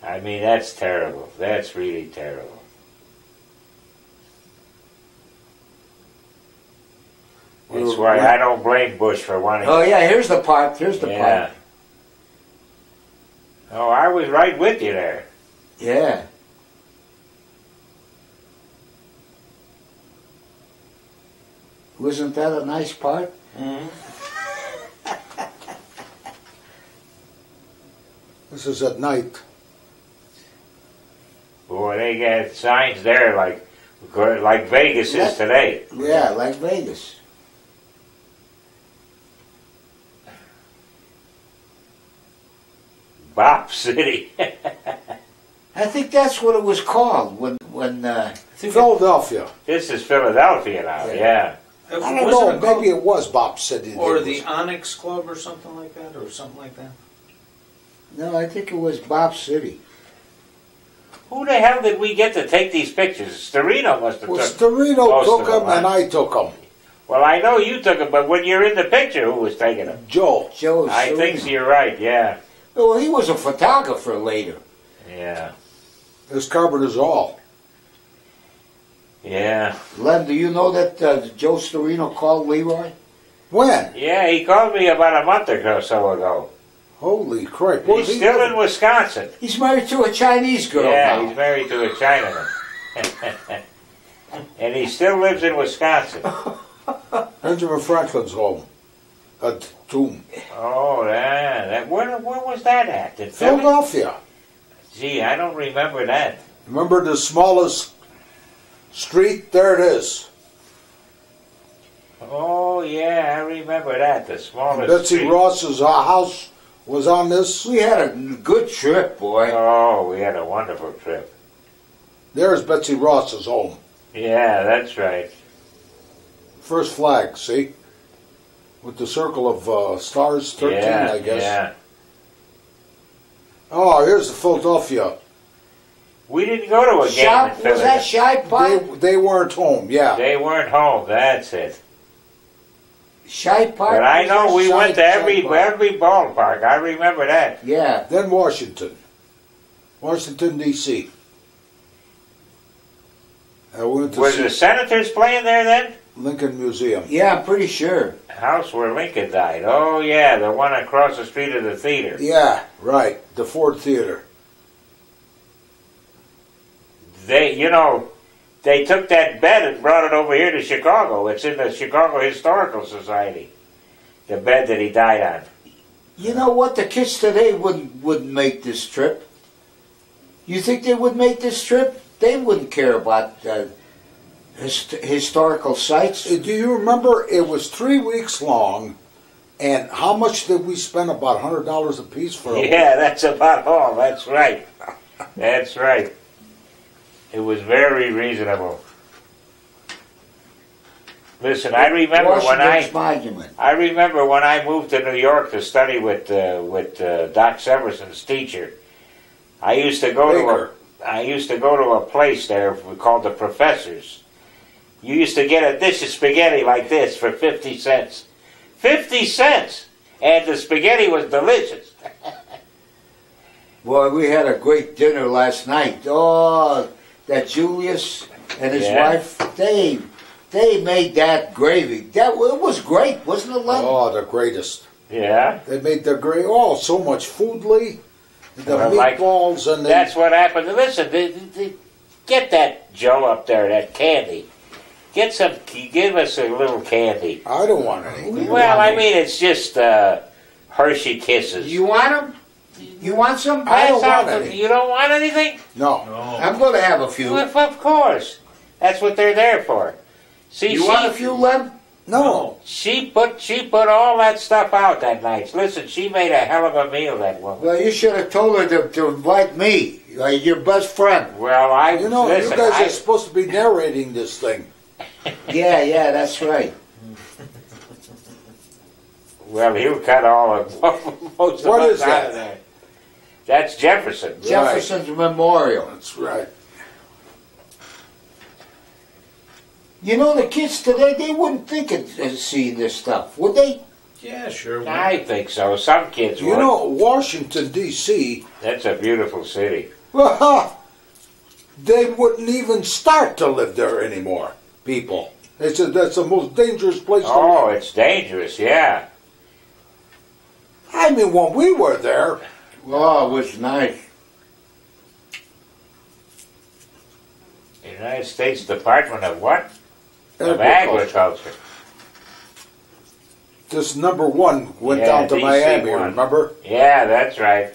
I mean, that's terrible. That's really terrible. That's why I don't blame Bush for wanting. Oh yeah, here's the park. Here's the yeah. Oh, I was right with you there. Yeah. Wasn't that a nice park? Mm-hmm. This is at night. Boy, they got signs there like like Vegas is today. Yeah, like Vegas. Bop City. I think that's what it was called when when uh, I think it, Philadelphia. this is Philadelphia now. Yeah. it I don't know. Maybe it was Bop City. or the Onyx Club or something like that, or something like that. No, I think it was Bop City. Who the hell did we get to take these pictures? Storino must have Well, took. Storino took them, them and? I took them. Well, I know you took them, but when you're in the picture, who was taking them? Joe. Joe. I think you're right. Yeah. Well, he was a photographer later. Yeah. This carbon is all. Yeah. Len, do you know that uh, Joe Storino called Leroy? When? Yeah. He called me about a month or so ago. Holy crap. He's he still in Wisconsin. He's married to a Chinese girl yeah, now. he's married to a Chinaman. and he still lives in Wisconsin. Benjamin Franklin's home. At tomb. Oh, yeah. That, where, where was that at? Philly? Philadelphia. Gee, I don't remember that. Remember the smallest street? There it is. Oh, yeah, I remember that. The smallest Betsy street. Ross's uh, house was on this. We had a good trip, boy. Oh, we had a wonderful trip. There's Betsy Ross's home. Yeah, that's right. First flag, see? With the circle of uh, stars, 13, yeah, I guess. Yeah. Oh, here's the Philadelphia. We didn't go to a game Shop, in was that Shibe Park? They, they weren't home, yeah. They weren't home. That's it. Shibe Park? But I know we Shy- went to every every ballpark. I remember that. Yeah. Then Washington. Washington, D.C. I went to Was see the Senators playing there then? Lincoln Museum. Yeah, I'm pretty sure. House where Lincoln died. Oh yeah, the one across the street of the theater. Yeah, right. The Ford Theater. They, you know, they took that bed and brought it over here to Chicago. It's in the Chicago Historical Society. The bed that he died on. You know what? The kids today wouldn't wouldn't make this trip. You think they would make this trip? They wouldn't care about uh, hist- historical sites. Uh, Do you remember? It was three weeks long, and how much did we spend? About hundred dollars a piece for a Yeah, that's about all. That's right. That's right. It was very reasonable. Listen, I remember when I Monument. I remember when I moved to New York to study with uh, with uh, Doc Severinsen's teacher. I used to go Baker. to a I used to go to a place there we called the Professors. You used to get a dish of spaghetti like this for fifty cents. Fifty cents, and the spaghetti was delicious. Boy, we had a great dinner last night. Oh, that Julius and his Yeah. wife, they they made that gravy. That it was great, wasn't it, Len? Oh, the greatest. Yeah, They made the great. Oh, so much food, Lee. The Well, like- meatballs and the. that's what happened. Listen, they, they, get that Joe up there, that candy. Get some. Give us a little candy. I don't want any. Well, I mean, it's just uh, Hershey Kisses. You want them? You want some? I don't want all- any. You don't want anything? No. No. I'm going to have a few. Well, of course. That's what they're there for. See, You she, want a few, Len? No. she put she put all that stuff out that night. Listen, she made a hell of a meal. That woman. Well, you should have told her to, to invite me, like your best friend. Well, I You know, listen. you guys I, are supposed to be narrating this thing. Yeah, yeah, that's right. well, he'll cut all of most of What us is out that? of there. That's Jefferson. Jefferson's Memorial. That's right. You know, the kids today, they wouldn't think of of seeing this stuff, would they? Yeah, sure. I think so. Some kids You would. know, Washington D.C. That's a beautiful city. they wouldn't even start to live there anymore. People. They said that's the most dangerous place to Oh, live. it's dangerous. Yeah. I mean, when we were there, Oh, it was nice. United States Department of what? Of agriculture. This number one went Yeah, down to DC Miami. one. Remember? Yeah, that's right.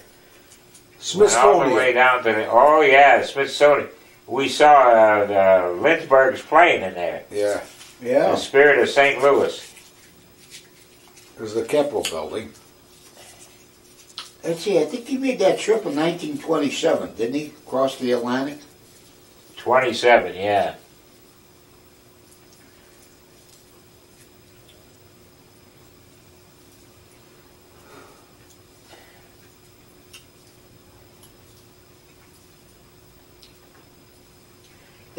Went all the way down to the. Oh yeah, Smithsonian. We saw uh, the Lindbergh's plane in there. Yeah, Yeah. The Spirit of St. Louis. there's the Capitol building. Let's see, I think he made that trip in 1927, didn't he? Across the Atlantic? Twenty-seven. Yeah.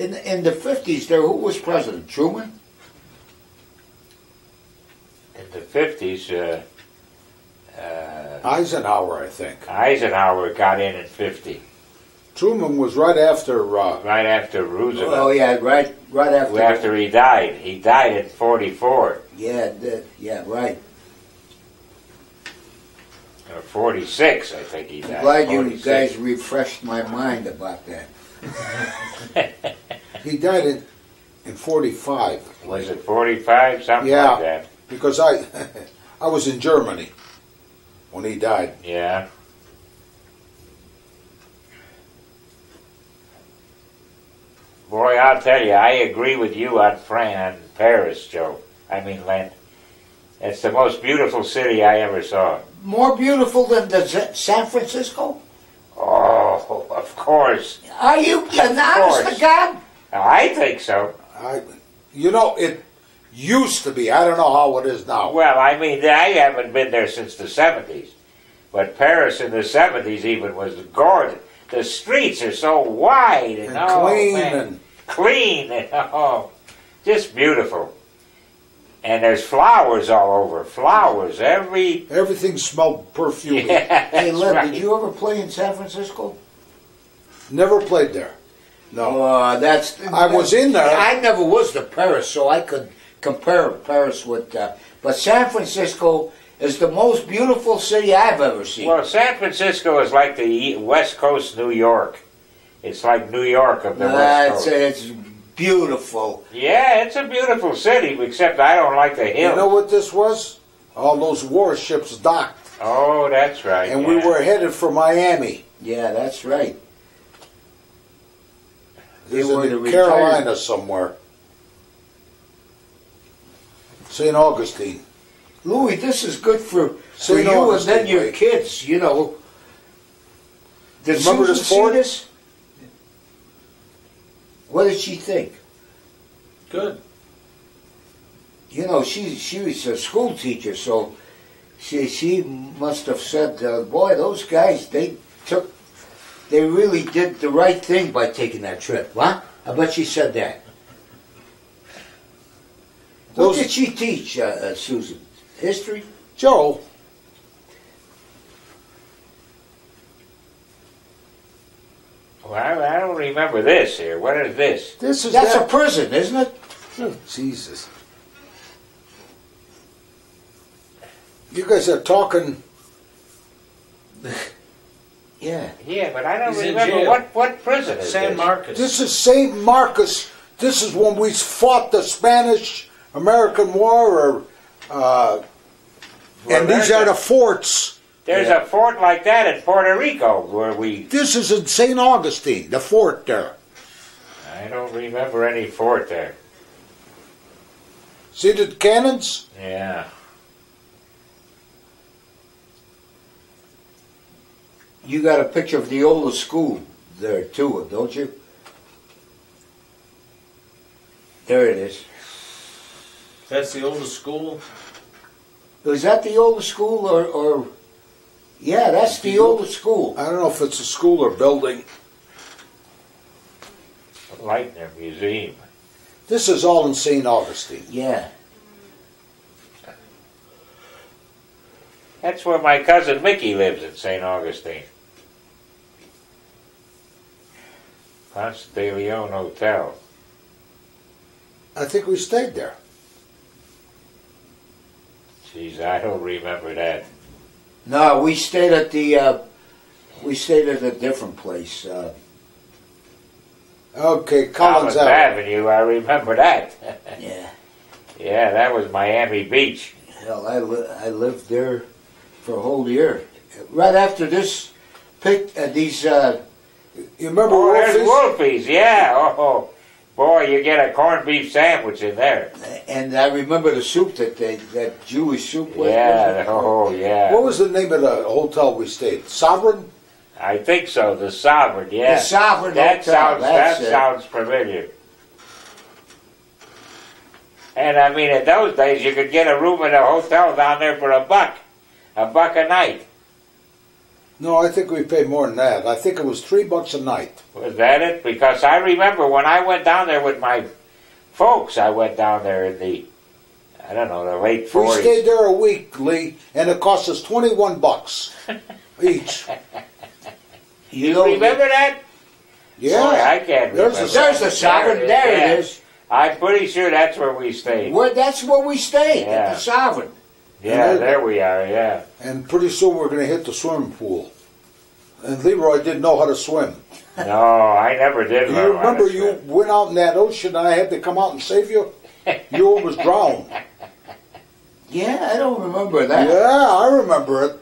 In, in the 50s, there, who was president? Truman? In the fifties, uh, uh, Eisenhower, I think. Eisenhower got in at fifty, Truman was right after. Uh, right after Roosevelt. Oh, yeah, right, right after. After he died, he died in forty-four Yeah, the, yeah, right. or forty-six, I think he died. I'm glad you guys refreshed my mind about that. he died in in '45 Was it forty-five? Something Yeah. like that. because I I was in Germany when he died. Yeah. Boy, I'll tell you, I agree with you on Fran, on Paris, Joe. I mean, Len. It's the most beautiful city I ever saw. More beautiful than the Z- San Francisco? Oh, of course. Are you, you honest course. to God? I think so. I, you know, it used to be. I don't know how it is now. Well, I mean, I haven't been there since the 70s. But Paris in the 70s even was gorgeous. the streets are so wide and, And oh, clean man, and clean and oh, just beautiful. And there's flowers all over. Flowers every. everything smelled perfume. Yeah, Hey, that's Lev, right. did you ever play in San Francisco? Never played there. No. Uh, that's. I was in there. I never was to Paris, so I could compare Paris with. Uh, but San Francisco is the most beautiful city I've ever seen. Well, San Francisco is like the e- West Coast New York. It's like New York of the Uh, West it's, Coast. it's beautiful. Yeah, it's a beautiful city, except I don't like the hills. You know what this was? All those warships docked, oh, that's right. and we were headed for Miami. Yeah, that's right. They This is were the in retired- Carolina somewhere. St. Augustine. Louis, this is good for, for St. you and then your right? kids, you know. Did Remember Susan this see fort? this? What did she think? Good. You know, she she was a school teacher, so she she must have said, uh, "Boy, those guys they took, they really did the right thing by taking that trip." What? I bet she said that. What did she teach, uh, uh, Susan? History? Joe, Well, I, I don't remember this here. What is this? this is That's a prison, isn't it? Oh, Jesus. You guys are talking. Yeah. Yeah, but I don't He's in remember jail. what what prison is San this? Marcos. This is St. Marcus. This is when we fought the Spanish American War, or, uh, and these are the forts. There's Yeah. a fort like that in Puerto Rico where we. This is in St. Augustine, the fort there. I don't remember any fort there. See the cannons? Yeah. You got a picture of the oldest school there too, don't you? There it is. That's the oldest school. Is that the oldest school or, or yeah, that's the oldest school. I don't know if it's a school or building. Lightner Museum. This is all in St. Augustine. Yeah. That's where my cousin Mickey lives in St. Augustine. Ponce de Leon Hotel. I think we stayed there. Jeez, I don't remember that. No, we stayed at the uh, we stayed at a different place. Uh, Okay, Collins Avenue. I remember that. yeah. yeah, that was Miami Beach. Hell, I li- I lived there for a whole year. Right after this, pick uh, these. Uh, You remember Oh, there's Wolfie's? Wolfie's, yeah. Oh, boy, you get a corned beef sandwich in there. and I remember the soup that they that Jewish soup. was- Yeah, oh, yeah. What was the name of the hotel we stayed? Sovereign? I think so. The Sovereign, yeah. The Sovereign That Hotel, sounds that's that it. sounds familiar. And I mean, in those days, you could get a room in a hotel down there for a buck, a buck a night. No, I think we paid more than that. I think it was three bucks a night. Was that it? Because I remember when I went down there with my folks, I went down there in the, I don't know, the late 40s. We stayed there a week, Lee, and it cost us twenty-one bucks each. You know, remember that? Boy, I can't There's remember. a- There's the Sovereign. There yeah. it is. I'm pretty sure that's where we stayed. Well, that's where we stayed Yeah. at the Sovereign. Yeah, there we are. Yeah. and pretty soon we're going to hit the swimming pool. And Leroy didn't know how to swim. No, I never did. Do you remember you swim. went out in that ocean and I had to come out and save you? You almost drowned. Yeah, I don't remember that. Yeah, I remember it.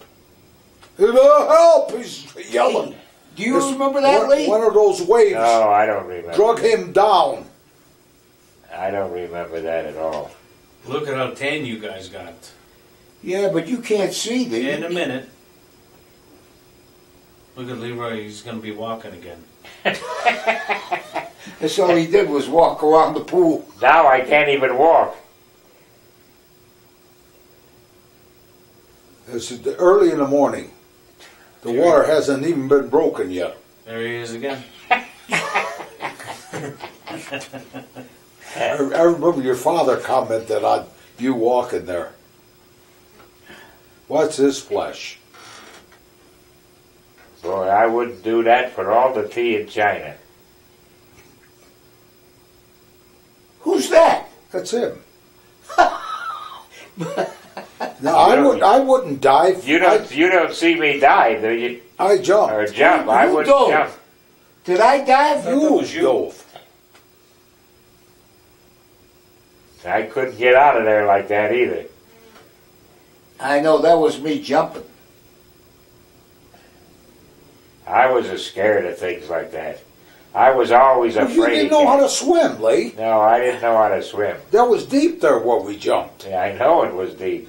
Help! He's yelling. Do you This- remember that, one, Lee? One of those waves No, I don't remember. drug him down. I don't remember that at all. Look at how tan you guys got. Yeah, but you can't see the. In a minute. Look at Leroy, he's going to be walking again. That's all he did was walk around the pool. Now I can't even walk. It's early in the morning. The water hasn't even been broken yet. There he is again. I, I remember your father commented on you walking there. What's his flesh? Boy, I wouldn't do that for all the tea in China. Who's that? That's him. no, I would. I wouldn't dive. You don't you don't see me dive, do you? I, I jumped. Or jump. I You wouldn't don't. jump. Did I dive? thought that was you. dove. I couldn't get out of there like that either. I know that was me jumping. I was as scared of things like that. I was always Well, you didn't know how to swim, Lee. No, I didn't know how to swim. That was deep there where we jumped. Yeah, I know it was deep.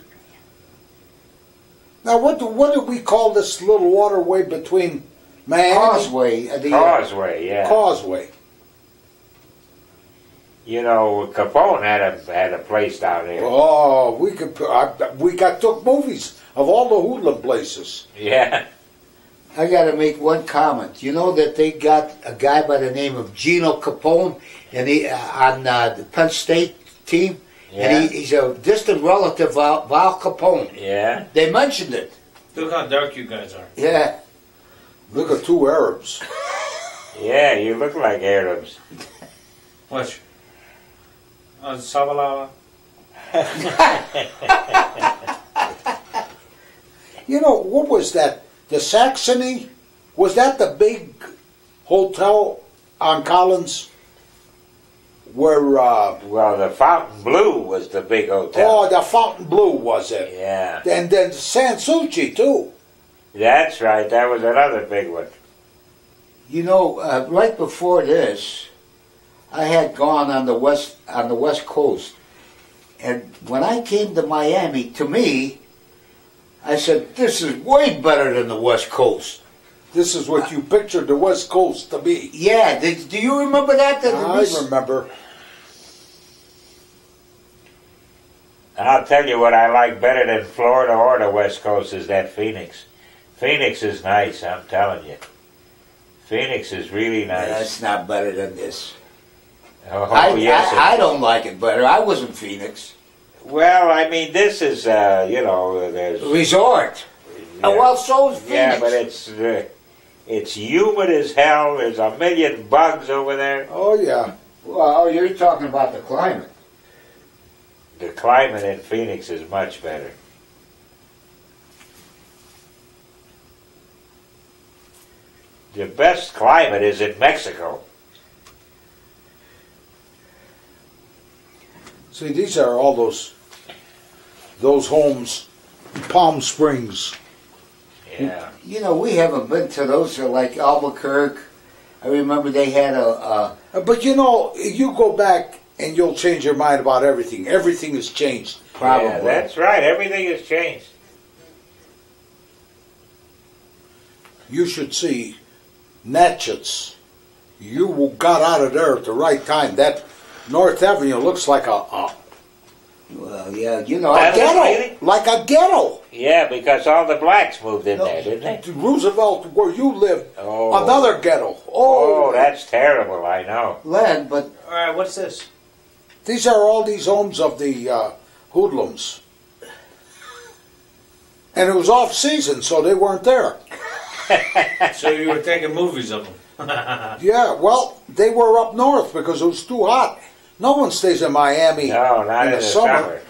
Now, what do, what do we call this little waterway between Miami Causeway. the, uh, Causeway, yeah. Causeway? You know, Capone had a had a place down there. Oh, we could. I, we got took movies of all the hoodlum places. Yeah. I got to make one comment. You know that they got a guy by the name of Gino Capone, and he uh, on uh, the Penn State team, Yeah. and he, he's a distant relative of Al Capone. Yeah. They mentioned it. Look how dark you guys are. Yeah. Look at two Arabs. Yeah, you look like Arabs. Watch. Uh, Sabalala. You know what was that? The Saxony? Was that the big hotel on Collins? Where? Uh, Well, the Fontainebleau was the big hotel. oh, the Fontainebleau was it? Yeah. And then Sans Souci too. That's right. That was another big one. You know, uh, right before this, I had gone on the west on the west coast, and when I came to Miami, to me, I said, "This is way better than the west coast." This is what you pictured the West Coast to be. Yeah. Did, do you remember that? That I we- remember. And I'll tell you what I like better than Florida or the West Coast is that Phoenix. Phoenix is nice, I'm telling you. Phoenix is really nice. That's not better than this. Oh, I. I, I don't like it better. I was in Phoenix. well, I mean, this is, uh, you know, there's. Resort. yeah. Uh, well, so is Phoenix. Yeah, but it's uh, it's humid as hell. There's a million bugs over there. Oh yeah. well, you're talking about the climate. The climate in Phoenix is much better. The best climate is in Mexico. See, these are all those those homes, Palm Springs. Yeah. You know, we haven't been to those uh, like Albuquerque. I remember they had a, a Uh, But you know, you go back and you'll change your mind about everything. Everything has changed. probably. Yeah, that's right. Everything has changed. You should see Natchez. You got out of there at the right time. That North Avenue looks like a, a, well, yeah, you know, a ghetto, really? like a ghetto. Yeah, because all the blacks moved in No, there, didn't they? Roosevelt, where you live, Oh. another ghetto. Oh, Oh, that's terrible. I know. Len, but All right, what's this? these are all these homes of the uh, hoodlums. And it was off season, so they weren't there. So you were taking movies of them. Yeah, well, they were up north because it was too hot. No one stays in Miami No, not in, in the, the summer. summer.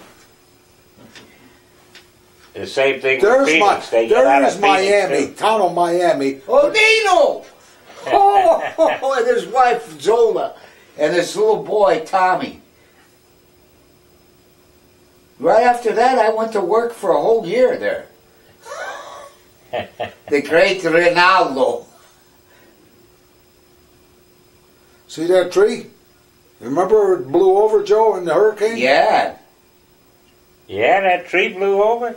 The same thing There's with my, Phoenix. they get out of Miami, Phoenix, town of Miami. oh, Dino! Oh, oh, and his wife Zola, and his little boy Tommy. Right after that, I went to work for a whole year there. the great Ronaldo. See that tree? Remember it blew over Joe in the hurricane? Yeah. Yeah, that tree blew over.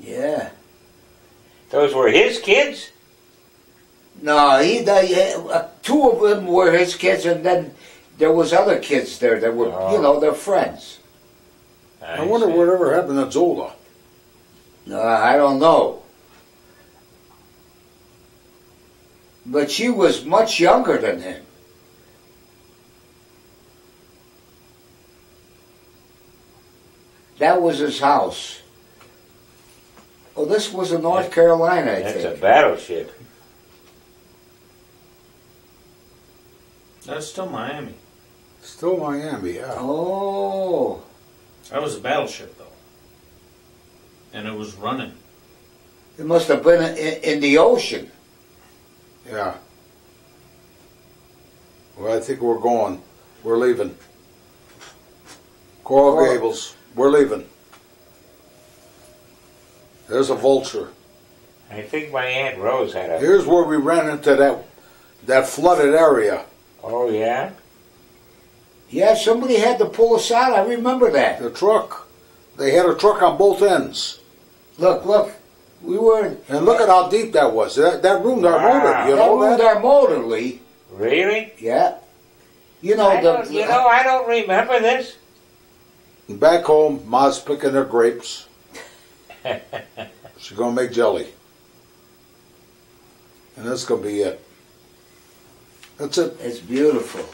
yeah. Those were his kids. No, he, they, uh, two of them were his kids, and then there was other kids there that were, you Oh. know, they're friends. I wonder see. whatever happened to Zola. No, I don't know. but she was much younger than him. That was his house. Oh, this was in North Carolina, I That's a battleship. That's still Miami. Still Miami, yeah. Oh, That was a battleship though, and it was running. it must have been in, in the ocean. Yeah. Well, I think we're going. We're leaving. Coral Coral. Gables. We're leaving. There's a vulture. I think my Aunt Rose had a. Here's where we ran into that that flooded area. Oh, yeah? Yeah, somebody had to pull us out. I remember that. The truck. They had a truck on both ends. Look, look, we were. And look at how deep that was. That, that ruined our motor. You that know ruined that? our motor, Lee. Really? Yeah. You know I the. you know, I don't remember this. Back home, Ma's picking her grapes. She's gonna make jelly. And that's gonna be it. That's it. It's beautiful.